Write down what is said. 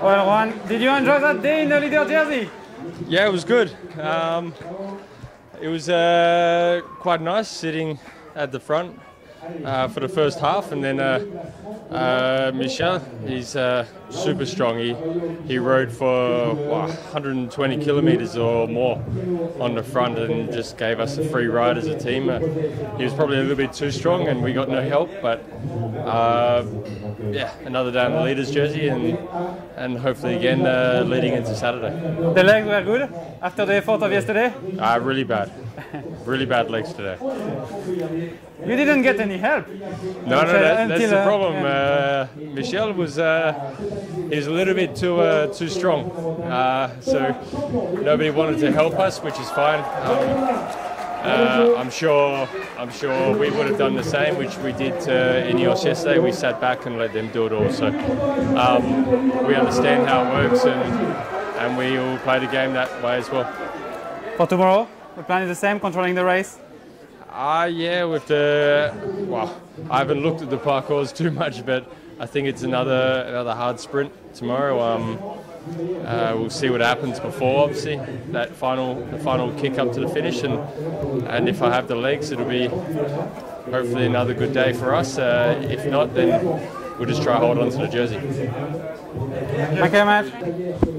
Well, Rohan, did you enjoy that day in the leader jersey? Yeah, it was good. Um, it was uh, quite nice sitting at the front uh, for the first half, and then uh, uh, Michel, he's uh, super strong. He he rode for wow, 120 kilometers or more on the front, and just gave us a free ride as a team. Uh, he was probably a little bit too strong, and we got no help. But yeah, another day in the leaders jersey, and and hopefully again uh, leading into Saturday. The legs were good after the effort of yesterday? Uh, really bad, really bad legs today. You didn't get any help. No, no, that, that's the uh, problem. Uh, Michel was uh, he was a little bit too uh, too strong, uh, so nobody wanted to help us, which is fine. Um, uh, I'm sure I'm sure we would have done the same, which we did in Ineos yesterday. We sat back and let them do it all. So um, we understand how it works, and and we all play the game that way as well. For tomorrow, the plan is the same, controlling the race. Ah, yeah, with the well, I haven't looked at the parcours too much, but I think it's another another hard sprint tomorrow. Um, uh, we'll see what happens before, obviously, that final the final kick up to the finish, and and if I have the legs, it'll be hopefully another good day for us. Uh, if not, then we'll just try hold on to the jersey. Thank you.